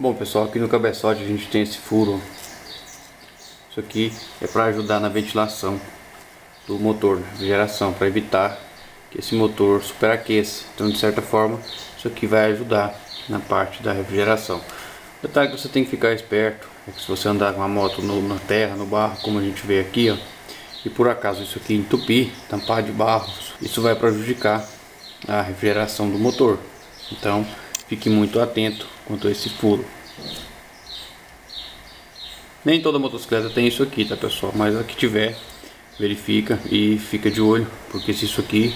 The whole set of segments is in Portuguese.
Bom pessoal, aqui no cabeçote a gente tem esse furo. Isso aqui é para ajudar na ventilação do motor, na geração, para evitar que esse motor superaqueça. Então de certa forma isso aqui vai ajudar na parte da refrigeração. O detalhe que você tem que ficar esperto é que se você andar com uma moto no, na terra, no barro, como a gente vê aqui, ó, e por acaso isso aqui entupir, tampar de barro, isso vai prejudicar a refrigeração do motor. Então Fique muito atento quanto a esse furo. Nem toda motocicleta tem isso aqui, tá pessoal? Mas a que tiver, verifica e fica de olho, porque se isso aqui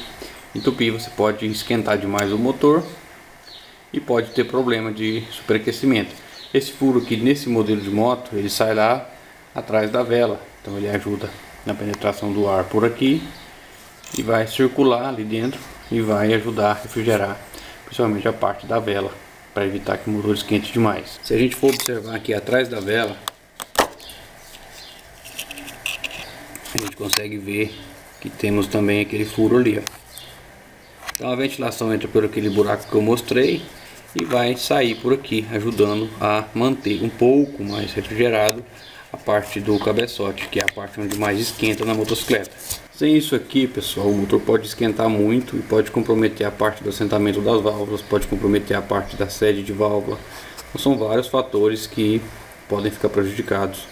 entupir, você pode esquentar demais o motor e pode ter problema de superaquecimento. Esse furo aqui nesse modelo de moto, ele sai lá atrás da vela, então ele ajuda na penetração do ar por aqui e vai circular ali dentro e vai ajudar a refrigerar principalmente a parte da vela, para evitar que o motor esquente demais. Se a gente for observar aqui atrás da vela, a gente consegue ver que temos também aquele furo ali. Ó. Então a ventilação entra por aquele buraco que eu mostrei e vai sair por aqui, ajudando a manter um pouco mais refrigerado a parte do cabeçote, que é a parte onde mais esquenta na motocicleta. Sem isso aqui, pessoal, o motor pode esquentar muito e pode comprometer a parte do assentamento das válvulas, pode comprometer a parte da sede de válvula. Então, são vários fatores que podem ficar prejudicados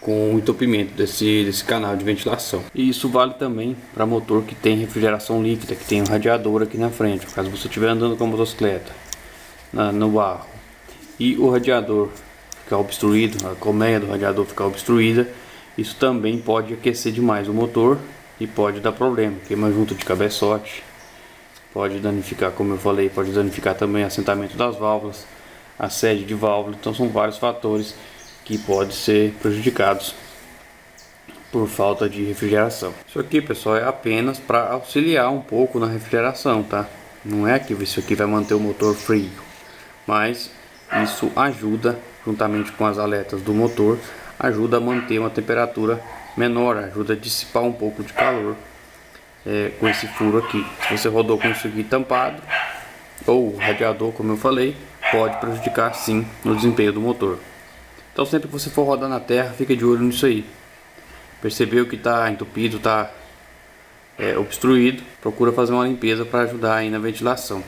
com o entupimento desse, desse canal de ventilação. E isso vale também para motor que tem refrigeração líquida, que tem um radiador aqui na frente. Caso você estiver andando com a motocicleta na, no barro e o radiador ficar obstruído, a colmeia do radiador ficar obstruída, isso também pode aquecer demais o motor e pode dar problema, queima junto de cabeçote, pode danificar, como eu falei, pode danificar também assentamento das válvulas, a sede de válvula, então são vários fatores que podem ser prejudicados por falta de refrigeração. Isso aqui, pessoal, é apenas para auxiliar um pouco na refrigeração, tá? Não é que isso aqui vai manter o motor frio, mas isso ajuda juntamente com as aletas do motor, ajuda a manter uma temperatura menor, ajuda a dissipar um pouco de calor é, com esse furo aqui. Se você rodou com isso aqui tampado, ou radiador, como eu falei, pode prejudicar sim no desempenho do motor. Então sempre que você for rodar na terra, fica de olho nisso aí. Percebeu que está entupido, está é, obstruído, procura fazer uma limpeza para ajudar aí na ventilação.